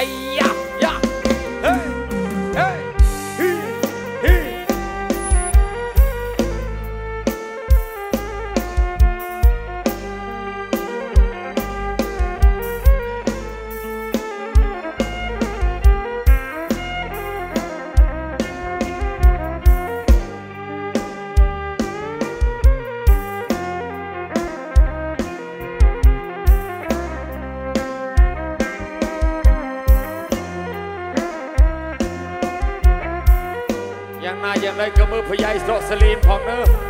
哎呀 យ៉ាងណាយ៉ាងណីក៏មើលប្រយ៉ៃស្រកសលីមផងណា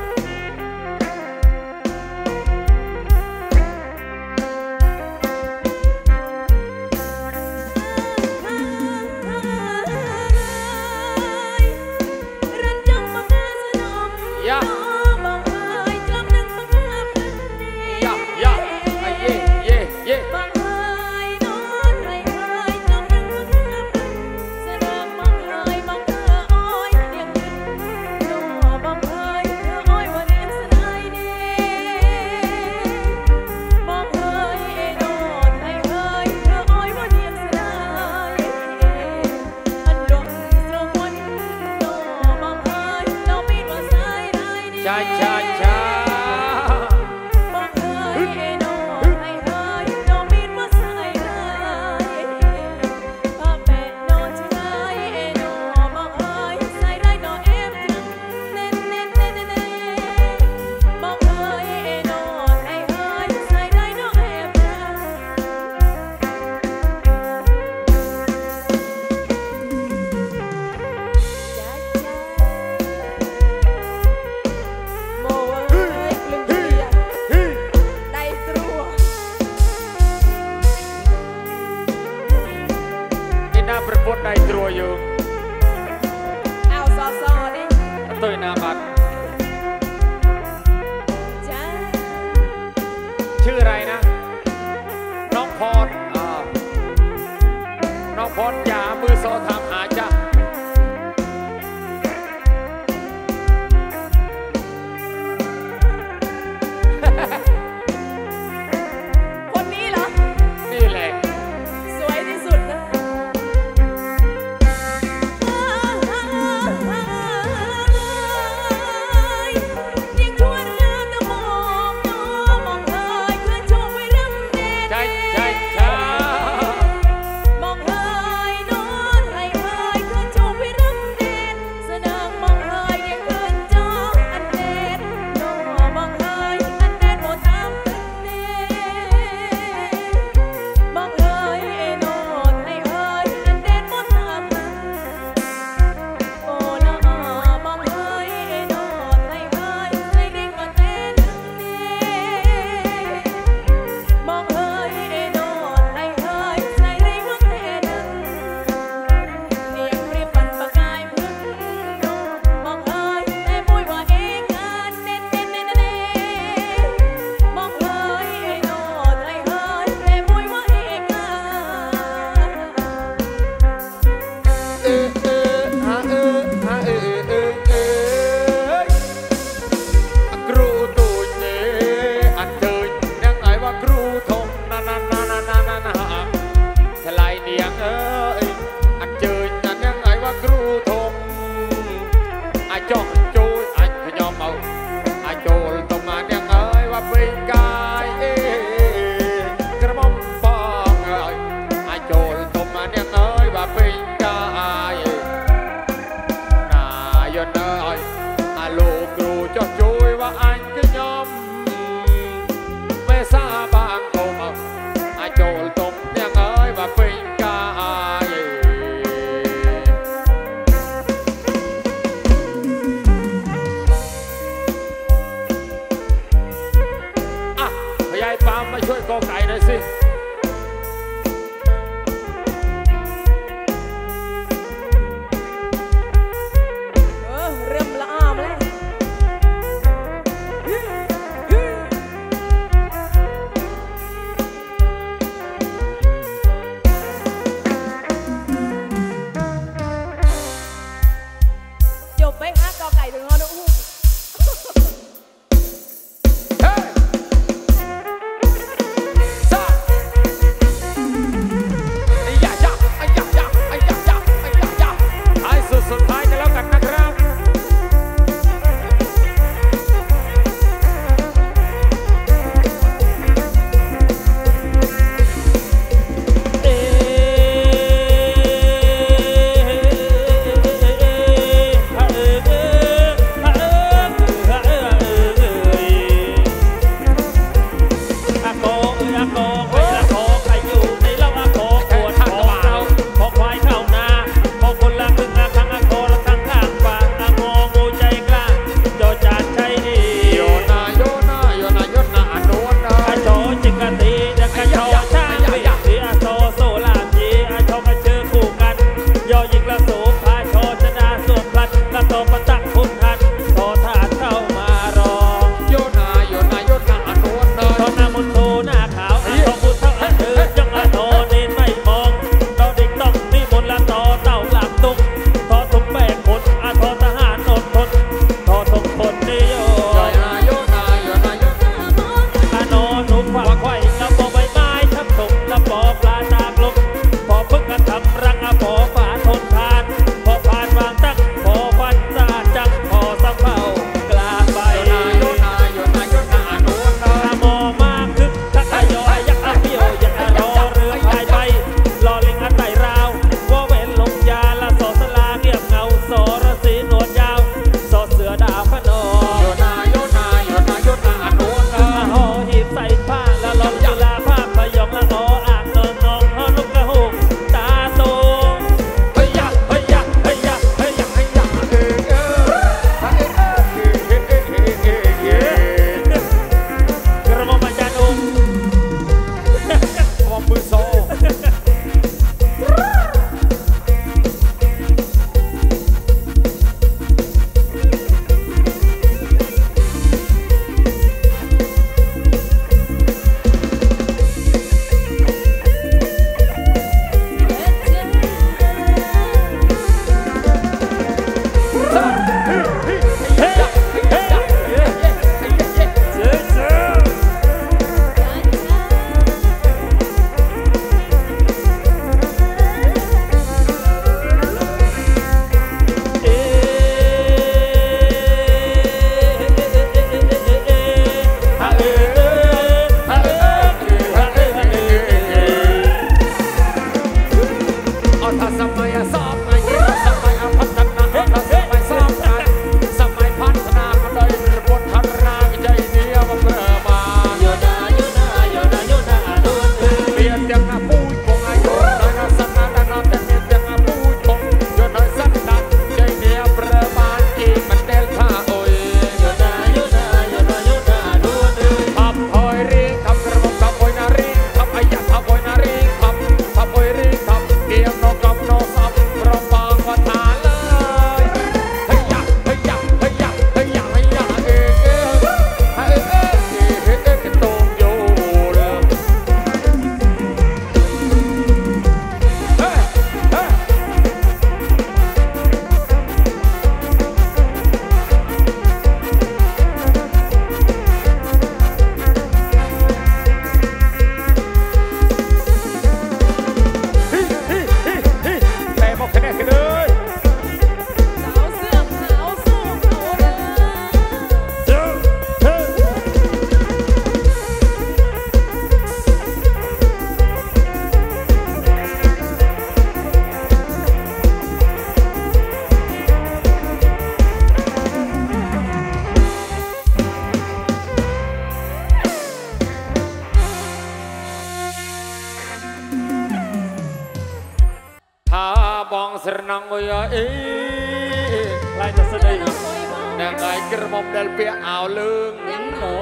ថ្ងៃក្រមុំដែលពាក់អាវលើងយ៉ាងណោ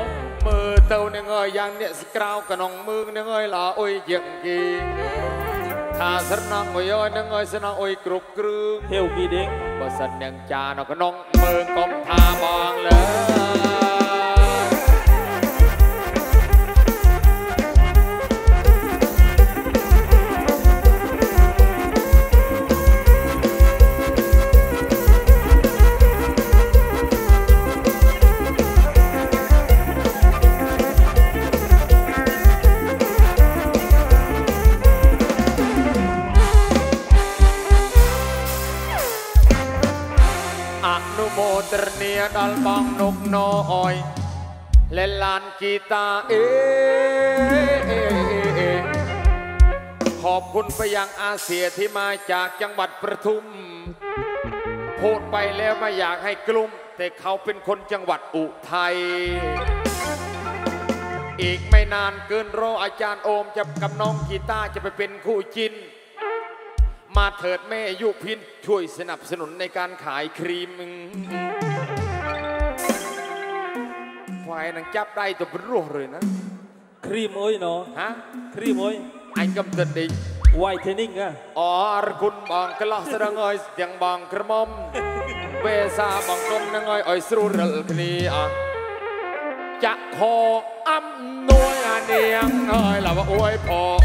មើលទៅនឹងអើយយ៉ាងអ្នកស្ក្រៅក្នុងមឿងនឹងអើយល្អអុយជាងគេថាស្រណងអុយអើយនឹងអើយស្រណងអុយគ្រប់គ្រឿងហេវគីដេបើសិននឹងចានៅក្នុងមឿងកុំថាបងលើ ตรเนียดอลบังนกน้อยเล่นลานกีตาเอขอบคุณไปยังอาเซียที่มาจากจังหวัดประทุมพูดไปแล้วไม่อยากให้กลุ้มแต่เขาเป็นคนจังหวัดอุทัยอีกไม่นานเกินรออาจารย์โอมจะกับน้องกีตาจะไปเป็นคู่จิ้น มาเถิดแม่ยุพินช่วยสนับสนุนในการขายครีมควายนังจับได้ตัวเป็นรูเลยนะ ครีมโอ้ยเนาะ ฮะ ครีมโอ้ย ไอ้กำตันดิ ไวท์เทนนิ่งอะ อ๋ออรคุณบางกะลาสระเงยเสียงบางกระหมอมเวซาบางกลมนังเงยอ้อยสรูรลคนีอ่ะจะขออำนวยอาเนียงเอ้ยละว่าอวยพร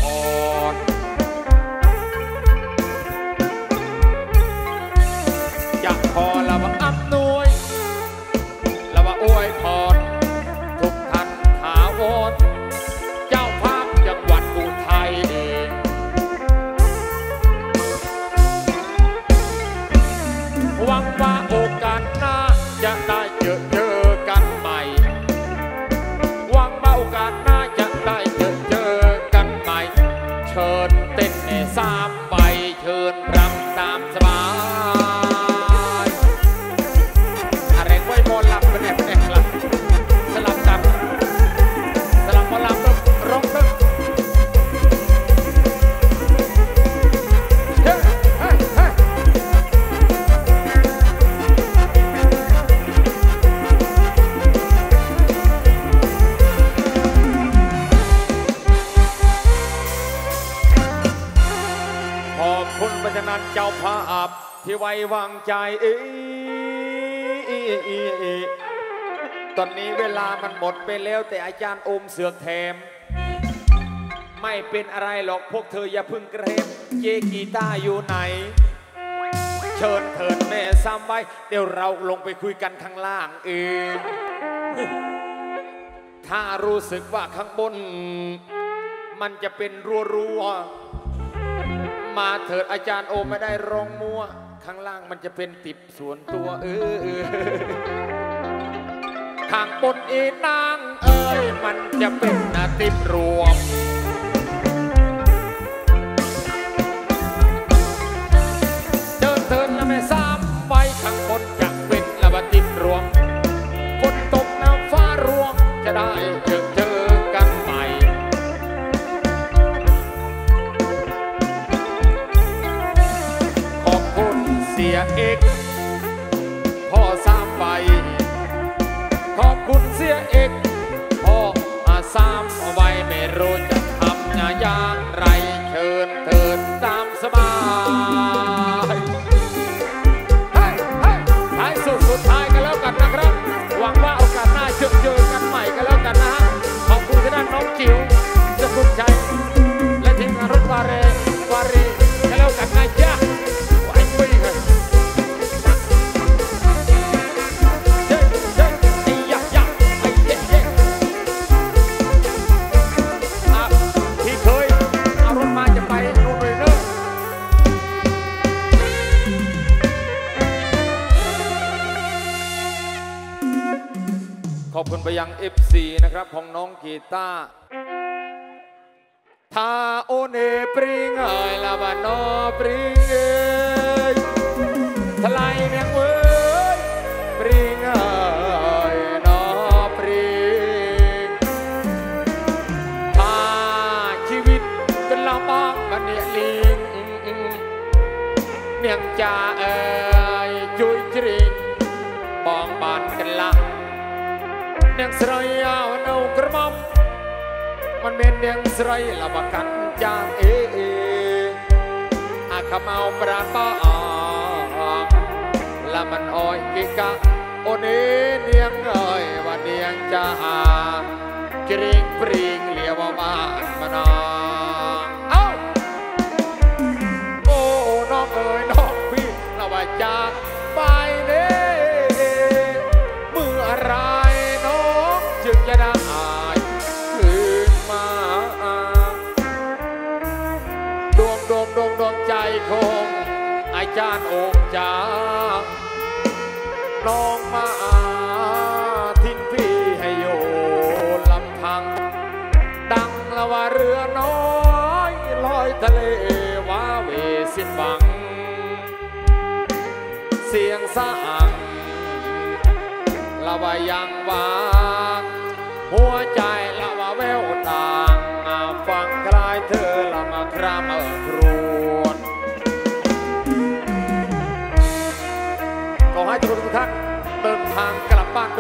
จ้าผาภาพที่ไว้วางใจอ้ยตอนนี้เวลามันหมดไปแล้วแต่อาจารย์อมเสือกแถม ไม่เป็นอะไรหรอกพวกเธออย่าพึ่งเกรงเจกีตาร์อยู่ไหน เชิญเถิดแม่ซ้ำไว้ เดี๋ยวเราลงไปคุยกันข้างล่างเองถ้ารู้สึกว่าข้างบน มันจะเป็นรัวๆ มาเถิดอาจารย์โอไม่ได้ร้องมัว ข้างล่างมันจะเป็นติบส่วนตัวเออเออข้างบนอีนางเอ้ยมันจะเป็นนาติบรวม ไปยังอิบซีนะครับของน้องกีตาร์ทาโอเนปริงไอลาบานอปริงเอยทลายแมงเวยปริงไอนอปริงทาชีวิตเป็นลาบ้ากมันเนี่ยลิงเมียงจ่า នាងស្រីអោនៅក្រមុំមិនមាននាងស្រីលបកាន់ចាងអេអេអាខមៅប្រានបោលមិនអោយគេកាអូនេនាងអើយវនាងចាជ្រៀងព្រៀងលាវបានមណា คงอาจารย์องค์จางน้องมาอาทิ้งพี่ให้โยลำพัง ดังละว่าเรือน้อยลอยทะเลว้าเวสิ้นหวัง เสียงสะอังละว่ายังวางหัวใจ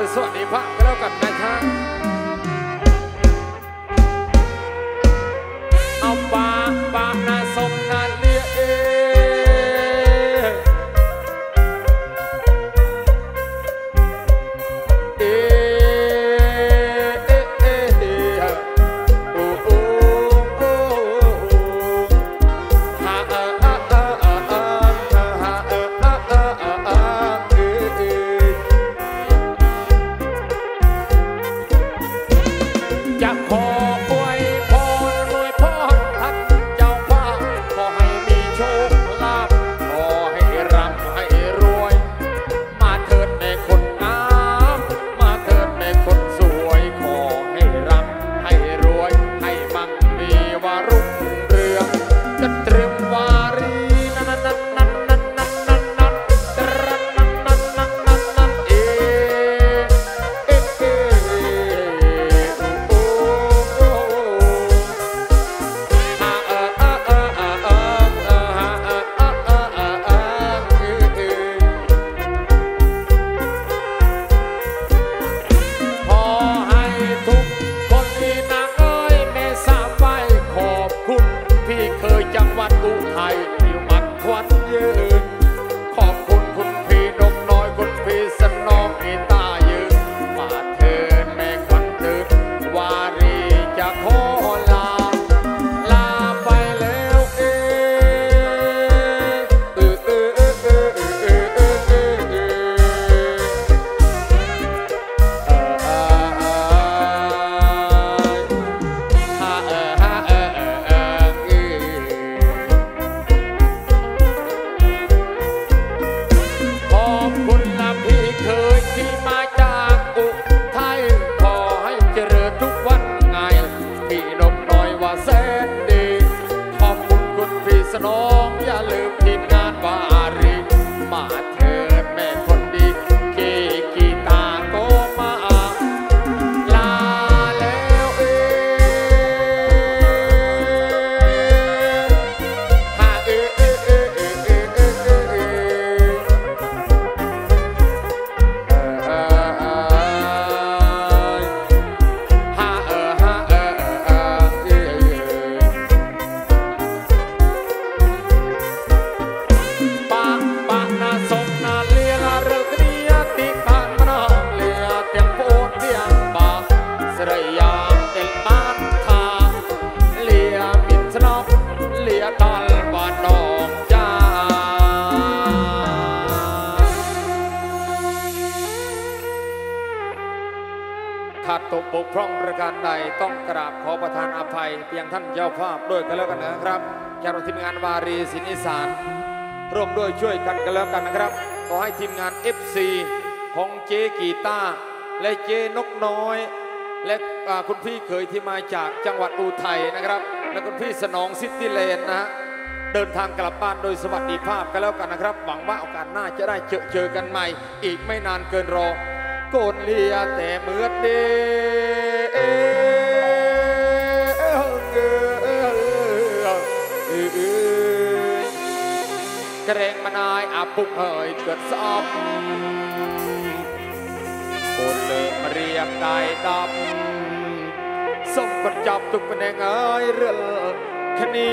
คืสวัสดิภาพก็แล้วกันนะครับเอาไป จากทีมงานวารีสินอีสานร่วมด้วยช่วยกันกันแล้วกันนะครับ ขอให้ทีมงาน FC ของเจ๊กีตาและเจ๊นกน้อย และคุณพี่เคยที่มาจากจังหวัดอุทัยนะครับ และคุณพี่สนองซิตี้เลนนะฮะเดินทางกลับบ้านโดยสวัสดิภาพกันแล้วกันนะครับ หวังว่าโอกาสหน้าจะได้เจอเจอกันใหม่ อีกไม่นานเกินรอ โกนเลียแต่เมือเดิ ក្រែងម្ដាយអាពុកហើយគិតស្អប់ពូនលើករៀបដៃដប់សុំកត់ចប់ទុកភ្នែកអើយរលគ្នា